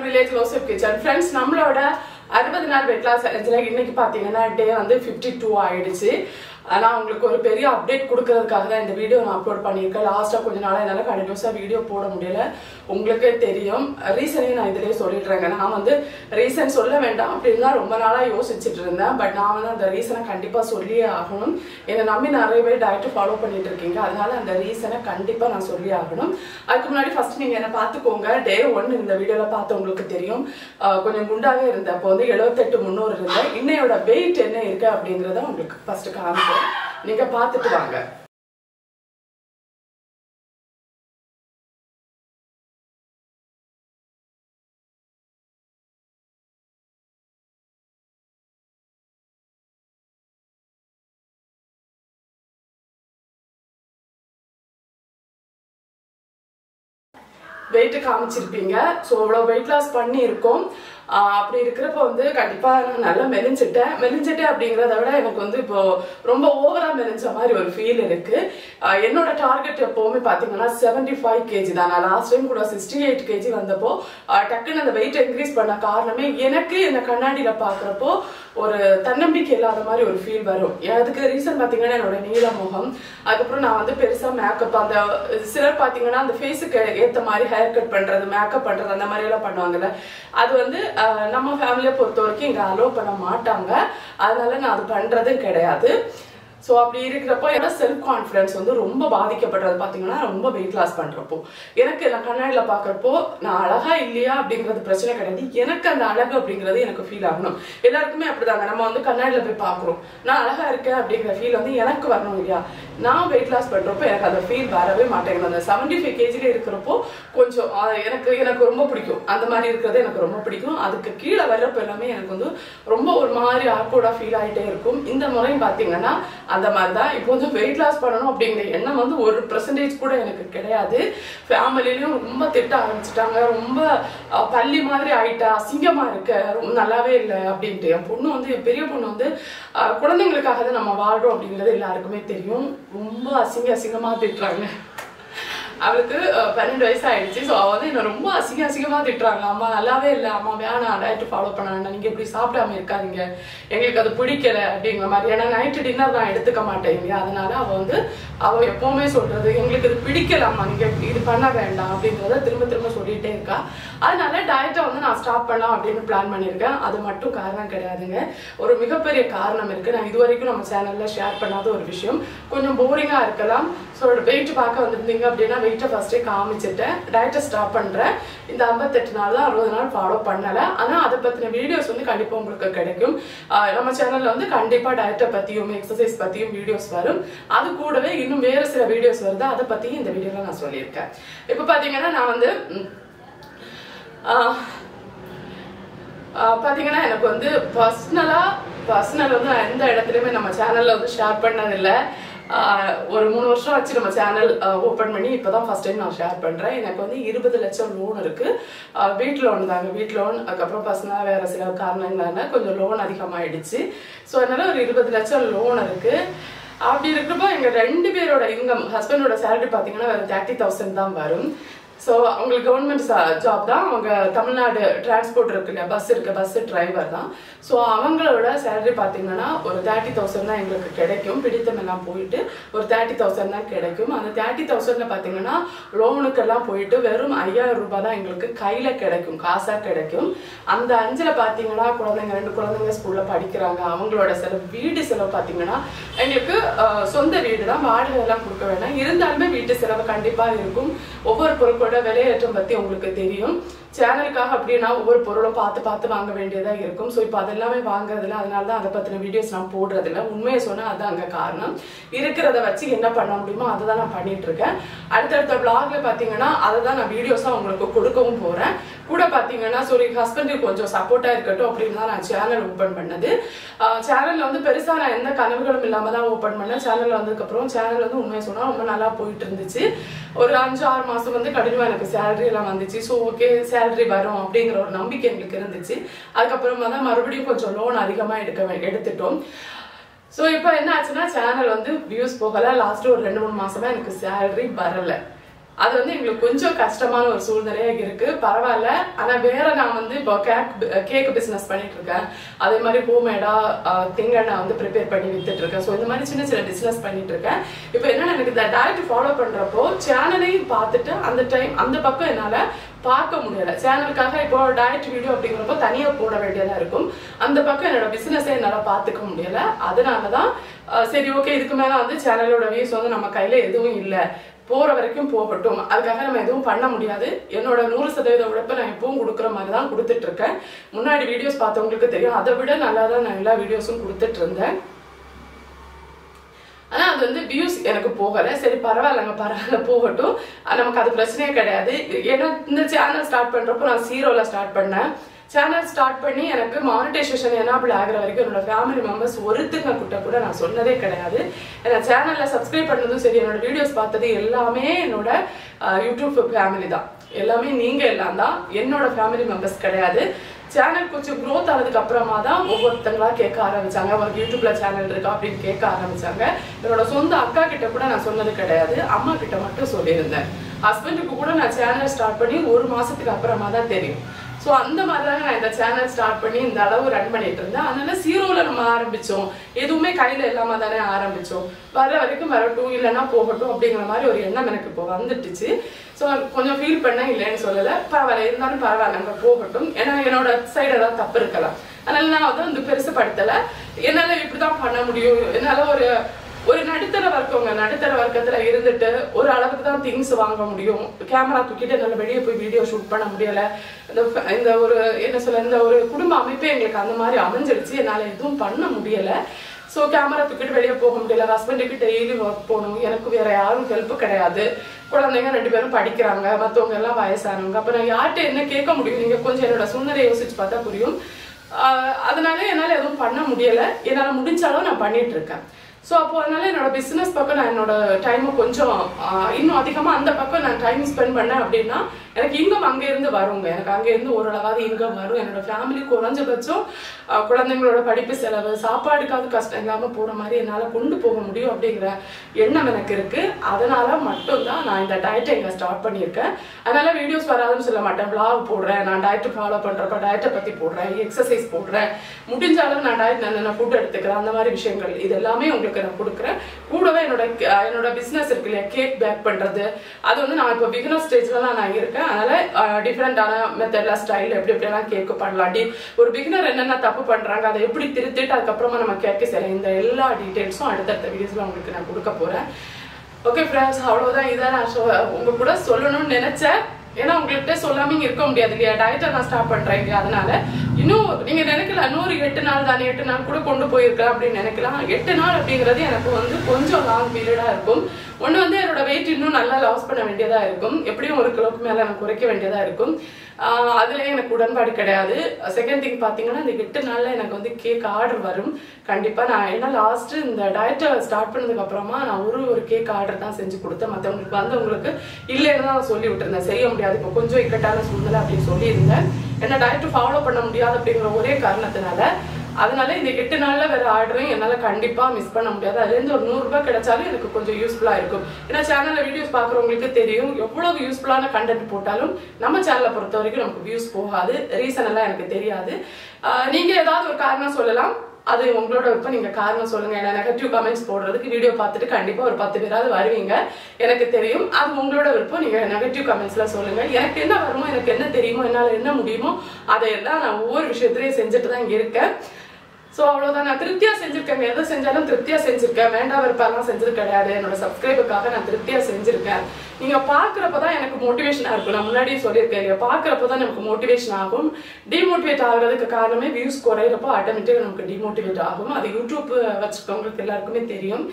Welcome village லோசப் kitchen friends நம்மளோட அறுபது நாள் வெயிட் லாஸ் இன்னைக்கு பார்த்தீங்கன்னா டே வந்து ஃபிஃப்டி டூ ஆயிடுச்சு. நான் உங்களுக்கு ஒரு பெரிய அப்டேட் கொடுக்கறதுக்காக தான் இந்த வீடியோ நான் அப்லோட் பண்ணியிருக்கேன். லாஸ்ட்டாக கொஞ்ச நாளாக என்னால் கண்டினியூஸாக வீடியோ போட முடியல. உங்களுக்கே தெரியும். ரீசனையும் நான் இதிலே சொல்லிடுறேங்க. நான் வந்து ரீசன் சொல்ல வேண்டாம் அப்படின்னு தான் ரொம்ப நாளாக யோசிச்சுட்டு இருந்தேன். பட் நான் வந்து அந்த ரீசனை கண்டிப்பாக சொல்லியே ஆகணும். என்னை நம்பி நிறைய பேர் டயட்டு ஃபாலோ பண்ணிட்டு இருக்கீங்க. அதனால அந்த ரீசனை கண்டிப்பாக நான் சொல்லி ஆகணும். அதுக்கு முன்னாடி ஃபர்ஸ்ட் நீங்கள் என்னை பார்த்துக்கோங்க. டே ஒன் இந்த வீடியோவில் பார்த்து உங்களுக்கு தெரியும். கொஞ்சம் குண்டாகவே இருந்தேன். அப்போ வந்து எழுபத்தெட்டு முந்நூறு இருந்தேன். இன்னையோட வெயிட் என்ன இருக்குது அப்படிங்கிறத உங்களுக்கு ஃபர்ஸ்ட் காமிக்கிறேன் நீங்க பார்த்துட்டு வாங்க. வெயிட் காமிச்சிருப்பீங்க. ஸோ அவ்வளோ வெயிட் லாஸ் பண்ணியிருக்கோம். இருக்கோம் அப்படி இருக்கிறப்ப வந்து கண்டிப்பாக நான் நல்லா மெலிஞ்சிட்டேன். மெலிஞ்சிட்டேன் அப்படிங்கிறத விட எனக்கு வந்து இப்போ ரொம்ப ஓவராக மெலிஞ்ச மாதிரி ஒரு ஃபீல் இருக்கு. என்னோட டார்கெட் எப்போவுமே பார்த்தீங்கன்னா செவன்டி ஃபைவ் கேஜி தான். நான் லாஸ்ட் டைம் கூட சிக்ஸ்டி எயிட் கேஜி வந்தப்போ டக்குன்னு அந்த வெயிட் இன்க்ரீஸ் பண்ண காரணமே எனக்கு இந்த கண்ணாடியில் பார்க்குறப்போ ஒரு தன்னம்பிக்கை இல்லாத மாதிரி ஒரு ஃபீல் வரும். அதுக்கு ரீசன் பாத்தீங்கன்னா என்னோட நீல முகம். அதுக்கப்புறம் நான் வந்து பெருசாக மேக்கப் அந்த சிலர் பாத்தீங்கன்னா அந்த ஃபேஸுக்கு ஏற்ற மாதிரி ஹேர் கட் பண்ணுறது மேக்கப் பண்ணுறது அந்த மாதிரி எல்லாம் பண்ணுவாங்கல்ல. அது வந்து நம்ம ஃபேமிலியை பொறுத்த வரைக்கும் இங்கே அலோவ் பண்ண மாட்டாங்க. அதனால நான் அது பண்ணுறதும் கிடையாது. ஸோ அப்படி இருக்கிறப்போ என்னோட செல்ஃப் கான்ஃபிடன்ஸ் வந்து ரொம்ப பாதிக்கப்படுறது பார்த்தீங்கன்னா ரொம்ப வெயிட் லாஸ் பண்ணுறப்போ எனக்கு நான் கண்ணாடியில் பார்க்குறப்போ நான் அழகா இல்லையா அப்படிங்கிறது பிரச்சனை கிடையாது. எனக்கு அந்த அழகு அப்படிங்கிறது எனக்கு ஃபீல் ஆகணும். எல்லாருக்குமே அப்படிதாங்க. நம்ம வந்து கண்ணாடியில் போய் பார்க்குறோம் நான் அழகா இருக்கேன் அப்படிங்கிற ஃபீல் வந்து எனக்கு வரணும் இல்லையா? நான் வெயிட் லாஸ் பண்ணுறப்போ எனக்கு அந்த ஃபீல் வரவே மாட்டேங்குது. அந்த செவன்டி ஃபைவ் கேஜியில் இருக்கிறப்போ கொஞ்சம் எனக்கு எனக்கு ரொம்ப பிடிக்கும். அந்த மாதிரி இருக்கிறது எனக்கு ரொம்ப பிடிக்கும். அதுக்கு கீழே வர்றப்ப எல்லாமே எனக்கு வந்து ரொம்ப ஒரு மாதிரி ஆக்வர்டாக ஃபீல் ஆகிட்டே இருக்கும். இந்த முறையும் பார்த்தீங்கன்னா அந்த மாதிரி தான். இப்போ வந்து வெயிட் லாஸ் பண்ணணும் அப்படிங்கிற எண்ணம் வந்து ஒரு பர்சன்டேஜ் கூட எனக்கு கிடையாது. ஃபேமிலிலையும் ரொம்ப திட்ட ஆரம்பிச்சிட்டாங்க. ரொம்ப பள்ளி மாதிரி ஆயிட்டா அசிங்கமா இருக்க ரொம்ப நல்லாவே இல்லை அப்படின்ட்டு. என் பொண்ணு வந்து என் பெரிய பொண்ணு வந்து குழந்தைங்களுக்காக தான் நம்ம வாழ்றோம் அப்படிங்கிறது எல்லாருக்குமே தெரியும். ரொம்ப அசிங்க அசிங்கமாக திட்டுறாங்க. அவளுக்கு பன்னெண்டு வயசு ஆயிடுச்சு ஸோ அவள் வந்து என்ன ரொம்ப அசிங்க அசிங்கமாக திட்டுறாங்க. அம்மா நல்லாவே இல்லை. அம்மா வேணாம். டயட் ஃபாலோ பண்ண வேண்டாம். நீங்கள் இப்படி சாப்பிடாம இருக்காதீங்க. எங்களுக்கு அது பிடிக்கல அப்படிங்கிற மாதிரி. ஏன்னா நைட்டு டின்னர் நான் எடுத்துக்க மாட்டேன் இல்லையா? அதனால அவள் வந்து அவள் எப்போவுமே சொல்றது எங்களுக்கு இது பிடிக்கலாமா நீங்கள் இது பண்ண வேண்டாம். அப்படின்றத திரும்ப திரும்ப சொல்லிட்டே இருக்கா. அதனால டயட்டை வந்து நான் ஸ்டாப் பண்ணலாம் அப்படின்னு பிளான் பண்ணியிருக்கேன். அது மட்டும் காரணம் கிடையாதுங்க. ஒரு மிகப்பெரிய காரணம் இருக்கு. நான் இது வரைக்கும் நம்ம சேனல்ல ஷேர் பண்ணாத ஒரு விஷயம். கொஞ்சம் போரிங்காக இருக்கலாம். ஸோ வெயிட் பார்க்க வந்திருந்தீங்க அப்படின்னா வெயிட்டை ஃபஸ்ட்டே காமிச்சிட்டேன் டயட்டை ஸ்டாப் பண்ணுறேன் இந்த ஐம்பத்தெட்டு நாள் தான் அறுபது நாள் ஃபாலோ பண்ணலை. ஆனால் அதை பற்றின வீடியோஸ் வந்து கண்டிப்பாக உங்களுக்கு கிடைக்கும். நம்ம சேனலில் வந்து கண்டிப்பாக டயட்டை பற்றியும் எக்ஸசைஸ் பற்றியும் வீடியோஸ் வரும். அது கூடவே இன்னும் வேறு சில வீடியோஸ் வருது. அதை பற்றியும் இந்த வீடியோவில் நான் சொல்லியிருக்கேன். இப்போ பார்த்தீங்கன்னா நான் வந்து பார்த்தீங்கன்னா எனக்கு வந்து பர்சனலாக பர்சனல் வந்து நான் எந்த இடத்துலையுமே நம்ம சேனலில் வந்து ஷேர் பண்ணதில்லை. ஒரு மூணு வருஷம் ஆச்சு நம்ம சேனல் ஓப்பன் பண்ணி இப்போதான் ஃபர்ஸ்ட் டைம் நான் ஷேர் பண்ணுறேன் எனக்கு வந்து இருபது லட்சம் லோன் இருக்கு. ஆஹ் வீட்டு லோன் தாங்க. வீட்டு லோன் அதுக்கப்புறம் பர்சனலாக வேற சில காரணங்களான கொஞ்சம் லோன் அதிகமாகிடுச்சு ஸோ அதனால ஒரு இருபது லட்சம் லோன் இருக்கு. அப்படி இருக்கிறப்போ எங்கள் ரெண்டு பேரோட இன்கம் ஹஸ்பண்டோட சேலரி பார்த்தீங்கன்னா ஒரு தேர்ட்டி தௌசண்ட் தான் வரும். ஸோ அவங்களுக்கு கவர்மெண்ட் ஜாப் தான். அவங்க தமிழ்நாடு டிரான்ஸ்போர்ட் இருக்கு இல்லையா? பஸ் இருக்குது பஸ் டிரைவர் தான். ஸோ அவங்களோட சேலரி பார்த்தீங்கன்னா ஒரு தேர்ட்டி தௌசண்ட் தான் எங்களுக்கு கிடைக்கும். பிடித்தமெல்லாம் போயிட்டு ஒரு தேர்ட்டி தௌசண்ட் தான் கிடைக்கும். அந்த தேர்ட்டி தௌசண்ட்ல பார்த்தீங்கன்னா லோனுக்கெல்லாம் போயிட்டு வெறும் ஐயாயிரம் ரூபாய் தான் எங்களுக்கு கையில் கிடைக்கும் காசாக கிடைக்கும். அந்த அஞ்சில் பார்த்தீங்கன்னா குழந்தைங்க ரெண்டு குழந்தைங்க ஸ்கூலில் படிக்கிறாங்க. அவங்களோட செலவு வீடு செலவு பார்த்தீங்கன்னா எங்களுக்கு சொந்த வீடு தான். வாடகை எல்லாம் கொடுக்க வேண்டாம் இருந்தாலுமே வீட்டு செலவு கண்டிப்பாக இருக்கும். ஒவ்வொரு பொருட்களோட விலையேற்றம் பற்றி உங்களுக்கு தெரியும். சேனலுக்காக அப்படின்னா ஒவ்வொரு பொருளும் பார்த்து பார்த்து வாங்க வேண்டியதாக இருக்கும். ஸோ இப்போ அதெல்லாமே வாங்குறதில்ல அதனால தான் அதை பற்றின வீடியோஸ் நான் போடுறதில்ல. உண்மையை சொன்னால் அது அங்கே காரணம். இருக்கிறத வச்சு என்ன பண்ண முடியுமோ அதை தான் நான் பண்ணிட்டு இருக்கேன் அடுத்தடுத்த vlogல பார்த்தீங்கன்னா அதை தான் நான் வீடியோஸாக உங்களுக்கு கொடுக்கவும் போகிறேன் கூட பார்த்தீங்கன்னா சரி ஹஸ்பண்டுக்கு கொஞ்சம் சப்போர்ட்டாக இருக்கட்டும் அப்படின்னு தான் நான் சேனல் ஓப்பன் பண்ணது. சேனலில் வந்து பெருசாக நான் எந்த கனவுகளும் இல்லாமல் தான் ஓப்பன் பண்ணேன். சேனல் வந்ததுக்கப்புறம் சேனல் வந்து உண்மையை சொன்னால் ரொம்ப நல்லா போயிட்டு இருந்துச்சு ஒரு அஞ்சு ஆறு மாதம் வந்து கடினமாக எனக்கு சேலரி எல்லாம் வந்துச்சு. ஸோ ஓகே சேலரி வரும் அப்படிங்கிற ஒரு நம்பிக்கை எங்களுக்கு இருந்துச்சு. அதுக்கப்புறமா தான் மறுபடியும் கொஞ்சம் லோன் அதிகமாக எடுக்க எடுத்துட்டோம். ஸோ இப்போ என்ன ஆச்சுன்னா சேனல் வந்து வியூஸ் போகலை. லாஸ்ட்டு ஒரு ரெண்டு மூணு மாசமா எனக்கு சேலரி வரலை. அது வந்து எங்களுக்கு கொஞ்சம் கஷ்டமான ஒரு சூழ்நிலையாக இருக்கு. பரவாயில்ல. ஆனா வேற நான் வந்து இப்போ கேக் கேக் பிசினஸ் பண்ணிட்டு இருக்கேன். அதே மாதிரி ஹோம்மேடா திங்கெண்ணெய் வந்து ப்ரிப்பேர் பண்ணி வித்துட்டு இருக்கேன். ஸோ இந்த மாதிரி சின்ன சின்ன பிசினஸ் பண்ணிட்டு இருக்கேன். இப்போ என்னன்னா எனக்கு இந்த டேரக்ட் ஃபாலோ பண்றப்போ சேனலையும் பார்த்துட்டு அந்த டைம் அந்த பக்கம் என்னால பார்க்க முடியல. சேனலுக்காக இப்போ டயட் வீடியோ அப்படிங்கிறப்போ தனியாக போட வேண்டியதாக இருக்கும். அந்த பக்கம் என்னோட பிஸ்னஸை என்னால் பார்த்துக்க முடியல. அதனால தான் சரி ஓகே இதுக்கு மேலே வந்து சேனலோட வியூஸ் வந்து நம்ம கையில் எதுவும் இல்லை. போகிற வரைக்கும் போகட்டும். அதுக்காக நம்ம எதுவும் பண்ண முடியாது. என்னோட நூறு சதவீத உழைப்பை நான் எப்பவும் கொடுக்குற மாதிரி தான் கொடுத்துட்ருக்கேன் முன்னாடி வீடியோஸ் பார்த்தவங்களுக்கு தெரியும். அதை விட நல்லா தான் நான் எல்லா வீடியோஸும் கொடுத்துட்டு இருந்தேன். ஆனால் அது வந்து வியூஸ் எனக்கு போகலை. சரி பரவாயில்லங்க பரவாயில்ல போகட்டும். நமக்கு அது பிரச்சனையே கிடையாது. ஏன்னா இந்த சேனல் ஸ்டார்ட் பண்ணுறப்போ நான் சீரோவில் ஸ்டார்ட் பண்ணேன். சேனல் ஸ்டார்ட் பண்ணி எனக்கு மானிட்டைசேஷன் அப்படி ஆகிற வரைக்கும் என்னோட ஃபேமிலி மெம்பர்ஸ் ஒருத்தங்க கிட்ட கூட நான் சொன்னதே கிடையாது. ஏன்னா சேனலில் சப்ஸ்கிரைப் பண்ணதும் சரி என்னோட வீடியோஸ் பார்த்தது எல்லாமே என்னோட யூடியூப் ஃபேமிலி தான். எல்லாமே நீங்கள் எல்லாம் தான். என்னோட ஃபேமிலி மெம்பர்ஸ் கிடையாது. சேனல் கொஞ்சம் க்ரோத் ஆனதுக்கு அப்புறமா தான் ஒவ்வொருத்தங்களா கேட்க ஆரம்பிச்சாங்க. அவருக்கு யூடியூப்ல சேனல் இருக்கா அப்படின்னு கேட்க ஆரம்பிச்சாங்க. என்னோட சொந்த அக்கா கிட்ட கூட நான் சொன்னது கிடையாது. அம்மா கிட்ட மட்டும் சொல்லியிருந்தேன். ஹஸ்பண்டுக்கு கூட நான் சேனல் ஸ்டார்ட் பண்ணி ஒரு மாசத்துக்கு அப்புறமா தான் தெரியும். ஸோ அந்த மாதிரி தாங்க நான் இந்த சேனல் ஸ்டார்ட் பண்ணி இந்த அளவு ரன் பண்ணிட்டு இருந்தேன். அதனால சீரோவில் நம்ம ஆரம்பித்தோம் எதுவுமே கையில் இல்லாமல் தானே ஆரம்பித்தோம் வர வரைக்கும் வரட்டும் இல்லைன்னா போகட்டும் அப்படிங்கிற மாதிரி ஒரு எண்ணம் எனக்கு இப்போ வந்துட்டுச்சு. ஸோ கொஞ்சம் ஃபீல் பண்ண இல்லைன்னு சொல்லலை. பரவாயில்ல இருந்தாலும் பரவாயில்ல அங்கே போகட்டும். ஏன்னா என்னோட சைடு ஏதாவது தப்பு இருக்கலாம். அதனால நான் அதை வந்து பெருசுப்படுத்தலை இப்படி தான் பண்ண முடியும். என்னால் ஒரு ஒரு நடுத்தர வர்க்கங்க நடுத்தர வர்க்கத்துல இருந்துட்டு ஒரு அளவுக்கு தான் திங்ஸ் வாங்க முடியும். கேமரா தூக்கிட்டு என்னால வெளியே போய் வீடியோ ஷூட் பண்ண முடியல. இந்த இந்த ஒரு என்ன சொல்ல இந்த ஒரு குடும்ப அமைப்பே எங்களுக்கு அந்த மாதிரி அமைஞ்சிருச்சு. என்னால் எதுவும் பண்ண முடியலை. ஸோ கேமரா தூக்கிட்டு வெளியே போக முடியல. ஹஸ்பண்டுக்கு டெய்லி ஒர்க் போகணும். எனக்கு வேற யாரும் ஹெல்ப் கிடையாது. குழந்தைங்க ரெண்டு பேரும் படிக்கிறாங்க. மற்றவங்க எல்லாம் வயசானவங்க. அப்போ நான் யார்கிட்ட என்ன கேட்க முடியும்? நீங்கள் கொஞ்சம் என்னோட சூழ்நிலையை யோசிச்சு பார்த்தா புரியும். அதனால என்னால் எதுவும் பண்ண முடியலை. என்னால் முடிஞ்சாலும் நான் பண்ணிட்டு இருக்கேன். ஸோ அப்போ அதனால என்னோட பிஸ்னஸ் பக்கம் நான் என்னோட டைமை கொஞ்சம் இன்னும் அதிகமாக அந்த பக்கம் நான் டைம் ஸ்பெண்ட் பண்ணேன் அப்படின்னா எனக்கு இன்கம் அங்கேருந்து வருங்க. எனக்கு அங்கேருந்து ஓரளவாவது இன்கம் வரும். என்னோட ஃபேமிலி குறைஞ்சபட்சம் குழந்தைங்களோட படிப்பு செலவு சாப்பாடுக்காவது கஷ்டம் இல்லாமல் போகிற மாதிரி என்னால் கொண்டு போக முடியும் அப்படிங்கிற எண்ணம் எனக்கு இருக்குது அதனால மட்டும்தான் நான் இந்த டயட்டை இங்கே ஸ்டார்ட் பண்ணியிருக்கேன். அதனால வீடியோஸ் வராதுன்னு சொல்ல மாட்டேன். vlog போடுறேன். நான் டயட்டு ஃபாலோ பண்ணுறப்ப டயட்டை பற்றி போடுறேன். எக்ஸசைஸ் போடுறேன். முடிஞ்ச அளவு நான் டயட் நல்ல ஃபுட் எடுத்துக்கிறேன். அந்த மாதிரி விஷயங்கள் இது எல்லாமே உங்களுக்கு நான் கொடுக்குறேன். கூடவே என்னோட என்னோட பிஸ்னஸ் இருக்கு இல்லையா? கேக் பேக் பண்ணுறது அது வந்து நான் இப்போ பிகினர் ஸ்டேஜ்ல தான் நான் இருக்கேன். அதனால் டிஃப்ரெண்டான மெத்தட்ல ஸ்டைல் எப்படி எப்படிலாம் கேக்கு பண்ணலாம் டி ஒரு பிகினர் என்னென்ன தப்பு பண்ணுறாங்க அதை எப்படி திருத்திட்டு அதுக்கப்புறமா நம்ம கேட்க சரி இந்த எல்லா டீடைல்ஸும் அடுத்தடுத்த வீடியோஸில் உங்களுக்கு நான் கொடுக்க போகிறேன் ஓகே ஃப்ரெண்ட்ஸ் அவ்வளோதான் இதான் நான் சொ- உங்க கூட சொல்லணும்னு நினைச்சேன். ஏன்னா உங்கள்கிட்ட சொல்லாம இருக்க முடியாது இல்லையா? டயட்டை நான் ஸ்டாப் பண்றேன் இல்லையா? அதனால இன்னும் நீங்க நினைக்கலாம் இன்னொரு எட்டு நாள் தானே எட்டு நாள் கூட கொண்டு போயிருக்கலாம் அப்படின்னு நினைக்கலாம். எட்டு நாள் அப்படிங்கிறது எனக்கு வந்து கொஞ்சம் லாங் பீரியடா இருக்கும். ஒன்று வந்து என்னோட வெயிட் இன்னும் நல்லா லாஸ் பண்ண வேண்டியதா இருக்கும். எப்படியும் ஒரு கிலோக்கு மேலே நான் குறைக்க வேண்டியதா இருக்கும். ஆஹ் அதுல எனக்கு உடன்பாடு கிடையாது. செகண்ட் திங் பார்த்தீங்கன்னா இந்த எட்டு நாளில் எனக்கு வந்து கேக் ஆர்டர் வரும். கண்டிப்பாக நான் ஏன்னா லாஸ்ட் இந்த டயட்டை ஸ்டார்ட் பண்ணதுக்கு அப்புறமா நான் ஒரு ஒரு கேக் ஆர்டர் தான் செஞ்சு கொடுத்தேன். மற்றவங்களுக்கு வந்து உங்களுக்கு இல்லைன்னு தான் நான் சொல்லி விட்டுருந்தேன். செய்ய முடியாது. இப்போ கொஞ்சம் இக்கட்டான சூழ்நிலை அப்படின்னு சொல்லியிருந்தேன். என்ன டயட் ஃபாலோ பண்ண முடியாது அப்படிங்கிற ஒரே காரணத்தினால அதனால இந்த எட்டு நாள்ல வேற ஆர்டரையும் என்னால கண்டிப்பா மிஸ் பண்ண முடியாது. அதுல இருந்து ஒரு நூறு ரூபாய் கிடைச்சாலும் எனக்கு கொஞ்சம் யூஸ்ஃபுல்லா இருக்கும். ஏன்னா சேனல்ல வீடியோஸ் பாக்குறவங்களுக்கு தெரியும் எவ்வளவு யூஸ்ஃபுல்லான கண்டென்ட் போட்டாலும் நம்ம சேனலை பொறுத்த வரைக்கும் நமக்கு வியூஸ் போகாது. ரீசன் எல்லாம் எனக்கு தெரியாது. நீங்க ஏதாவது ஒரு காரணம் சொல்லலாம்? அது உங்களோட விருப்பம் நீங்க காரணம் சொல்லுங்க. ஏன்னா நெகட்டிவ் கமெண்ட்ஸ் போடுறதுக்கு வீடியோ பார்த்துட்டு கண்டிப்பா ஒரு பத்து பேராவது வருவீங்க. எனக்கு தெரியும். அது உங்களோட விருப்பம். நீங்க நெகட்டிவ் கமெண்ட்ஸ்ல சொல்லுங்க. எனக்கு என்ன வருமோ எனக்கு என்ன தெரியுமோ என்னால என்ன முடியுமோ அதையெல்லாம் நான் ஒவ்வொரு விஷயத்திலையும் செஞ்சுட்டு தான் இருக்கேன். ஸோ அவ்வளோதான் நான் திருப்தியாக செஞ்சுருக்கேன் எதை செஞ்சாலும் திருப்தியாக செஞ்சுருக்கேன். வேண்டாம் விருப்பம்லாம் செஞ்சது கிடையாது. என்னோட சப்ஸ்கிரைபுக்காக நான் திருப்தியாக செஞ்சுருக்கேன். நீங்க பாக்குறப்பதான் எனக்கு மோட்டிவேஷனா இருக்கும். நான் முன்னாடியே சொல்லியிருக்கேன். பாக்குறப்ப தான் நமக்கு மோட்டிவேஷன் ஆகும். டிமோட்டிவேட் ஆகுறதுக்கு காரணமே வியூஸ் குறையிறப்போ ஆட்டோமேட்டிக்கா நமக்கு டிமோட்டிவேட் ஆகும். அது யூடியூப் வச்சிருக்கவங்களுக்கு எல்லாருக்குமே தெரியும்.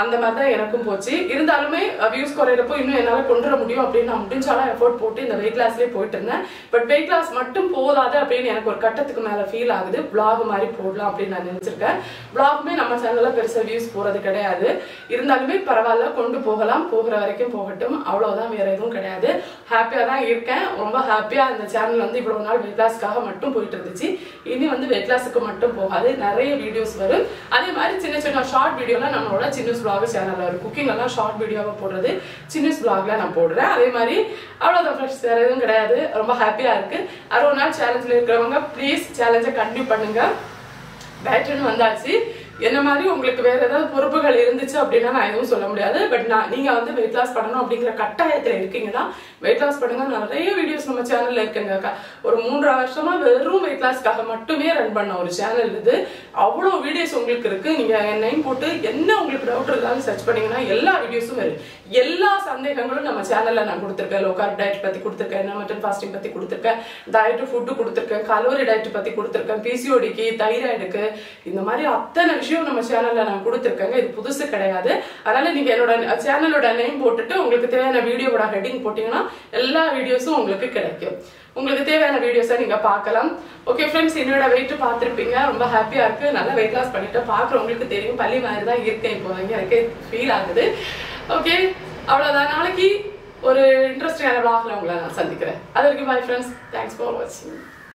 அந்த மாதிரி தான் எனக்கும் போச்சு. இருந்தாலுமே வியூஸ் குறையிறப்போ இன்னும் என்னால் கொண்டு வர முடியும் அப்படின்னு நான் முடிஞ்சாலும் எஃபோர்ட் போட்டு இந்த வெயிட் லாஸ்லயே போயிட்டு இருந்தேன். பட் வெயிட் லாஸ் மட்டும் போதாது அப்படின்னு எனக்கு ஒரு கட்டத்துக்கு மேலே ஃபீல் ஆகுது. பிளாக் மாதிரி போடலாம் அப்படின்னு நான் நினச்சிருக்கேன். பிளாகுமே நம்ம சேனலில் பெருசாக வியூஸ் போகிறது கிடையாது. இருந்தாலுமே பரவாயில்ல கொண்டு போகலாம். போகிற வரைக்கும் போகட்டும். அவ்வளவுதான் வேற எதுவும் கிடையாது. ஹாப்பியா தான் இருக்கேன். ரொம்ப ஹாப்பியா அந்த சேனல் வந்து இவ்வளவு நாள் வெயிட் லாஸ்க்காக மட்டும் போயிட்டு இருந்துச்சு. இனி வந்து வெயிட் லாஸுக்கு மட்டும் போகாது. நிறைய வீடியோஸ் வரும். அதே மாதிரி சின்ன சின்ன ஷார்ட் வீடியோலாம் நம்மளோட சின்ன vlog சேனல்ல வரும். குக்கிங் எல்லாம் ஷார்ட் வீடியோவா போடுறது. சின்ன vlogல நான் போடுறேன். அதே மாதிரி அவ்வளவுதான் ஃப்ரெண்ட்ஸ் வேற எதுவும் கிடையாது. ரொம்ப ஹாப்பியா இருக்கு. அறுபது நாள் சேலஞ்சில் இருக்கிறவங்க ப்ளீஸ் சேலஞ்சை கண்டினியூ பண்ணுங்க. பேட்டர்னு வந்தாச்சு. என்ன மாதிரி உங்களுக்கு வேற ஏதாவது பொறுப்புகள் இருந்துச்சு அப்படின்னா நான் எதுவும் சொல்ல முடியாது. பட் நான் நீங்க வந்து வெயிட் லாஸ் பண்ணணும் அப்படிங்கிற கட்டாயத்துல இருக்கீங்கன்னா வெயிட் லாஸ் பண்ணுங்க. நிறைய வீடியோஸ் நம்ம சேனல்ல இருக்குங்க. அக்கா. ஒரு மூன்றரை வருஷமா வெறும் வெயிட் லாஸ்க்காக மட்டுமே ரன் பண்ண ஒரு சேனல் இது. அவ்வளோ வீடியோஸ் உங்களுக்கு இருக்கு. நீங்க என்னையும் போட்டு என்ன உங்களுக்கு டவுட் இருந்தாலும் சர்ச் பண்ணீங்கன்னா எல்லா வீடியோஸும் வரும். எல்லா சந்தேகங்களும் நம்ம சேனல்ல நான் கொடுத்துருக்கேன். லோ கார்ப் டயட் பத்தி கொடுத்துருக்கேன். மட்டன் ஃபாஸ்டிங் பத்தி கொடுத்துருக்கேன். டயட் ஃபுட்டு கொடுத்துருக்கேன். கலோரி டயட் பத்தி கொடுத்துருக்கேன். பிசிஓடிக்கு தைராய்டுக்கு இந்த மாதிரி அத்தனை விஷயம் நம்ம சேனல்ல நான் கொடுத்துருக்கேங்க. இது புதுசு கிடையாது. அதனால நீங்க என்னோட சேனலோட நேம் போட்டுட்டு உங்களுக்கு தேவையான வீடியோவோட ஹெட்டிங் போட்டீங்கன்னா எல்லா வீடியோஸும் உங்களுக்கு கிடைக்கும். உங்களுக்கு தேவையான வீடியோஸை நீங்க பார்க்கலாம். ஓகே ஃப்ரெண்ட்ஸ் என்னோட வெயிட் பார்த்துருப்பீங்க. ரொம்ப ஹாப்பியா இருக்கு. நல்லா வெயிட் லாஸ் பண்ணிட்டு பாக்குறவங்களுக்கு தெரியும். பள்ளி மாதிரி தான் இருக்கேன் இப்போ எனக்கு ஃபீல் ஆகுது. ஓகே அவ்வளோதான் நாளைக்கு ஒரு இன்ட்ரெஸ்டிங்கான vlogல உங்களை நான் சந்திக்கிறேன். அது வரைக்கும் பாய் ஃப்ரெண்ட்ஸ் தேங்க்ஸ் ஃபார் வாட்சிங்